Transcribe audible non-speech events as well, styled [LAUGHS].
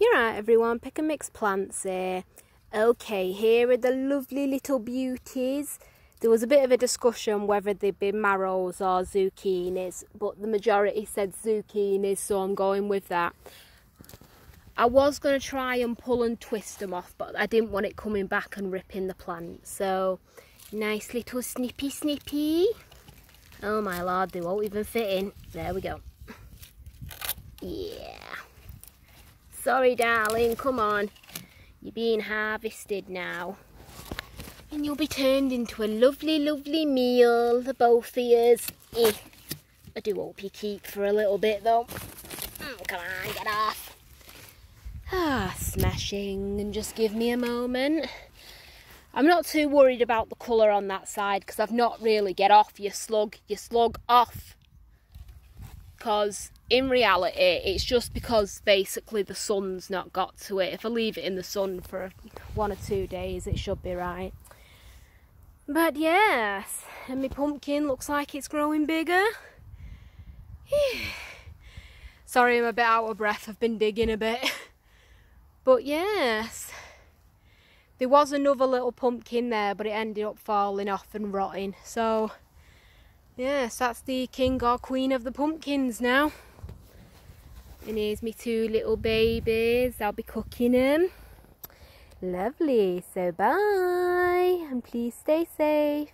You're right, everyone. Pick and mix plants here. Okay, here are the lovely little beauties. There was a bit of a discussion whether they'd be marrows or zucchinis, but the majority said zucchinis, so I'm going with that. I was going to try and pull and twist them off, but I didn't want it coming back and ripping the plant. So, nice little snippy snippy. Oh my lord, they won't even fit in. There we go. Yeah. Sorry, darling, come on. You're being harvested now. And you'll be turned into a lovely, lovely meal, the both of yous. Eh. I do hope you keep for a little bit though. Mm, come on, get off. Ah, smashing. And just give me a moment. I'm not too worried about the colour on that side because I've not really get off your slug, your slug off. Because in reality, it's just because basically the sun's not got to it. If I leave it in the sun for one or two days, it should be right. But yes, and my pumpkin looks like it's growing bigger. [SIGHS] Sorry, I'm a bit out of breath. I've been digging a bit. [LAUGHS] But yes, there was another little pumpkin there, but it ended up falling off and rotting. So, yes, that's the king or queen of the pumpkins now. And here's me two little babies. I'll be cooking them. Lovely. So bye. And please stay safe.